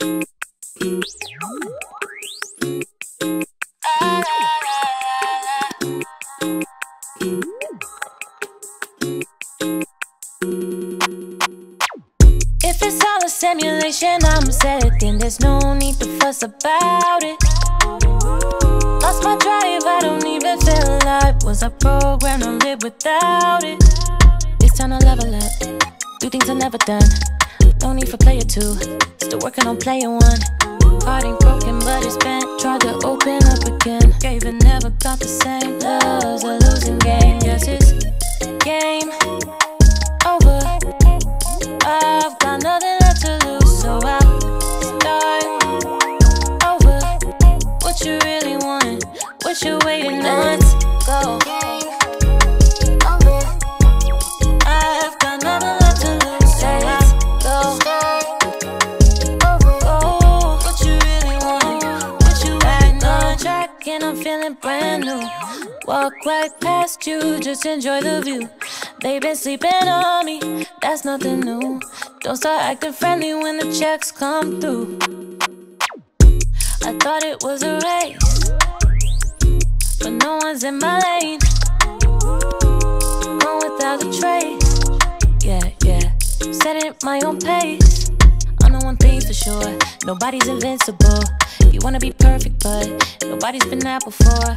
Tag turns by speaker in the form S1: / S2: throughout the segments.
S1: If it's all a simulation, I'm set, then there's no need to fuss about it. Lost my drive, I don't even feel alive. Was I programmed to live without it? It's time to level up. Do things I never done. No need for player two. Still working on player one. Heart ain't broken, but it's bent. Tried to open up again. Gave and never got the same. Love's a losing game. Yes, it's game And I'm feeling brand new. Walk right past you, just enjoy the view. They've been sleeping on me, that's nothing new. Don't start acting friendly when the checks come through. I thought it was a race, but no one's in my lane. Going without a trace, yeah, yeah. Setting my own pace. Know one thing for sure, nobody's invincible. You wanna be perfect, but nobody's been that before.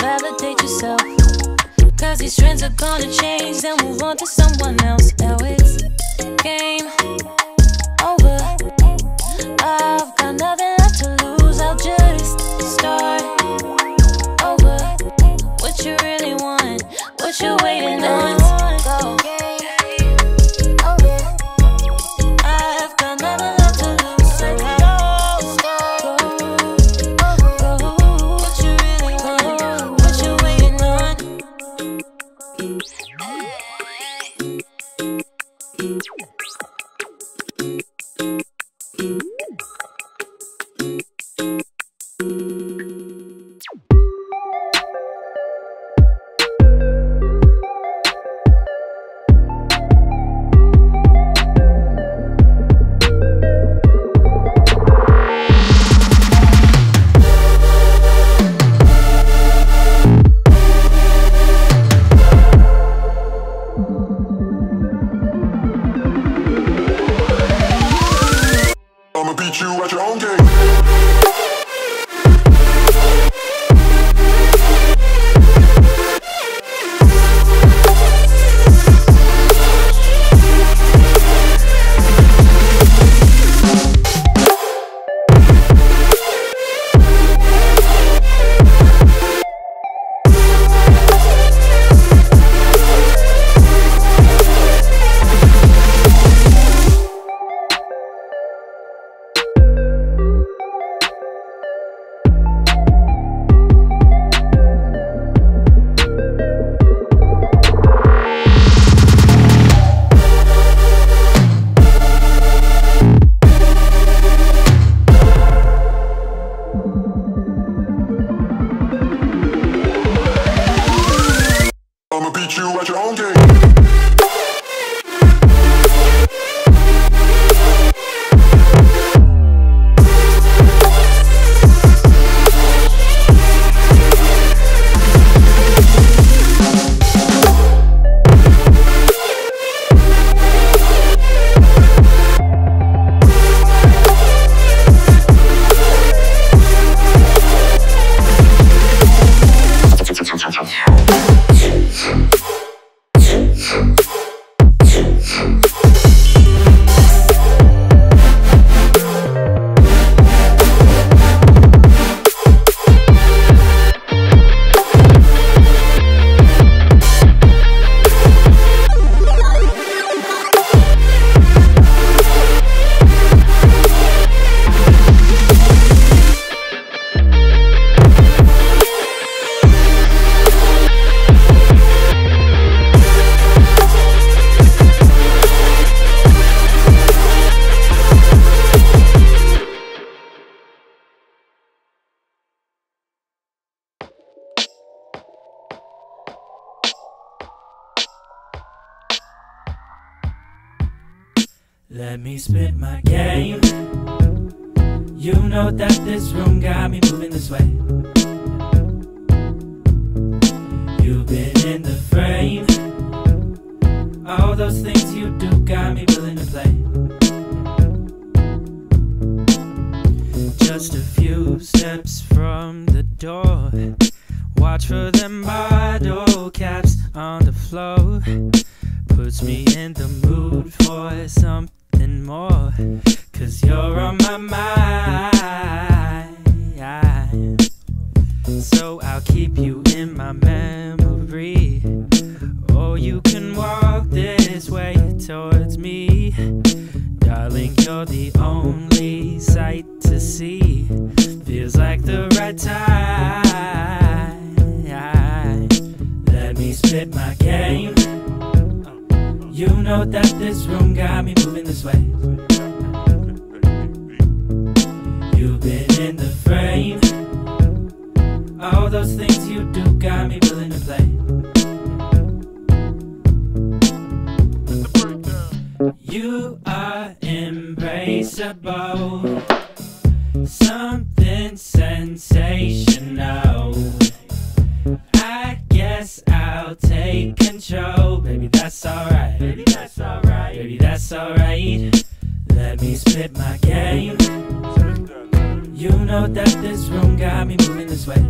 S1: Validate yourself. Cause these trends are gonna change, then move on to someone else. Now it's game you
S2: Two.
S3: Let me spit my game. You know that this room got me moving this way. You've been in the frame. All those things you do got me willing to play. Just a few steps from the door. Watch for them bottle caps So I'll keep you in my memory. Or you can walk this way towards me. Darling, you're the only sight to see. Feels like the right time. Let me spit my game. You know that this room got me moving this way. Those things you do got me willing to play. You are embraceable. Something sensational. I guess I'll take control. Baby, that's alright. Baby, that's alright. Baby, that's alright. Let me spit my game. You know that this room got me moving this way.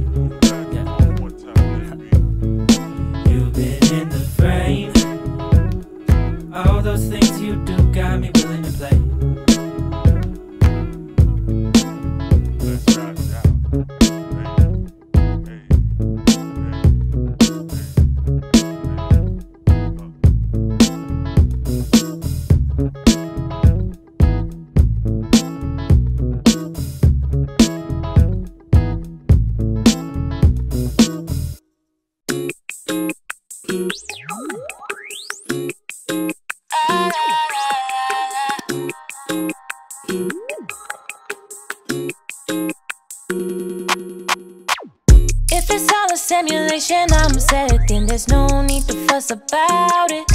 S1: Simulation, I'm set, there's no need to fuss about it.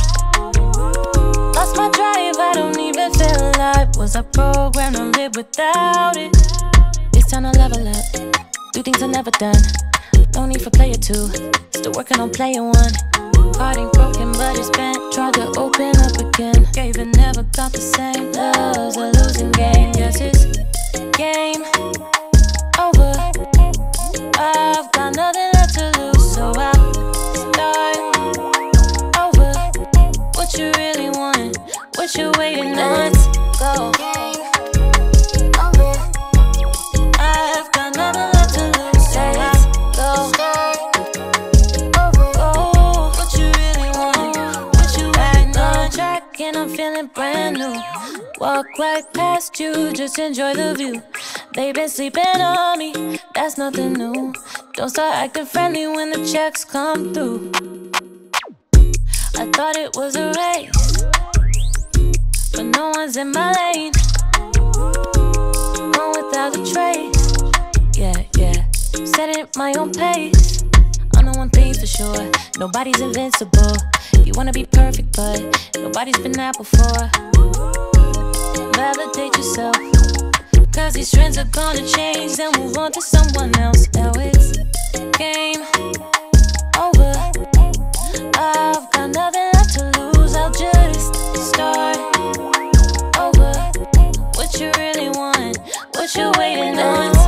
S1: Lost my drive, I don't even feel alive. Was I programmed to live without it? It's time to level up, do things I never done. No need for player two, still working on player one. Heart ain't broken, but it's bent. Tried to open up again, gave and never got the same. Love's right past you, just enjoy the view. They've been sleeping on me, that's nothing new. Don't start acting friendly when the checks come through. I thought it was a race, but no one's in my lane. Going without a trace, yeah, yeah. Set it my own pace. I know one thing for sure, nobody's invincible. You wanna be perfect, but nobody's been that before. Validate yourself. Cause these trends are gonna change, then move on to someone else. Now it's game over. I've got nothing left to lose, I'll just start over. What you really want, what you waiting on?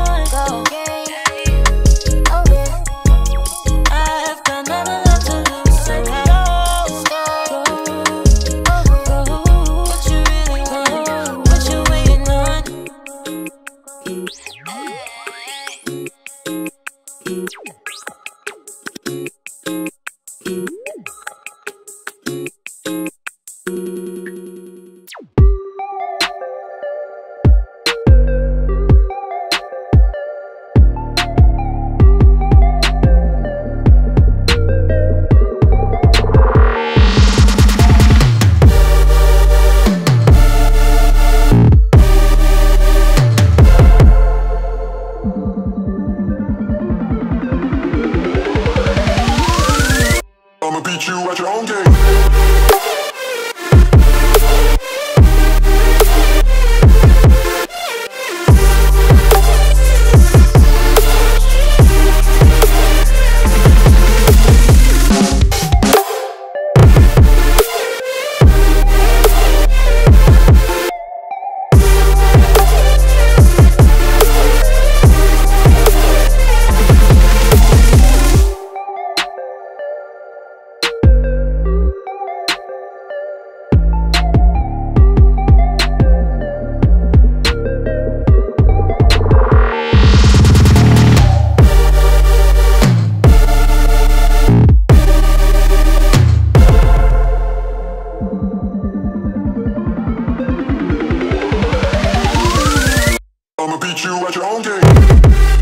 S2: I'ma